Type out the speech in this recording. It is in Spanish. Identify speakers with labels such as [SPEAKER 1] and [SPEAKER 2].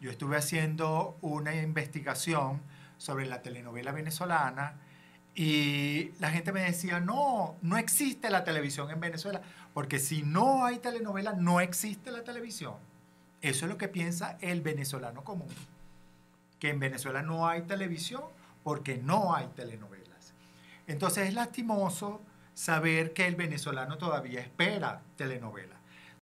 [SPEAKER 1] yo estuve haciendo una investigación sobre la telenovela venezolana y la gente me decía, no, no existe la televisión en Venezuela, porque si no hay telenovela, no existe la televisión. Eso es lo que piensa el venezolano común, que en Venezuela no hay televisión porque no hay telenovelas. Entonces es lastimoso saber que el venezolano todavía espera telenovelas.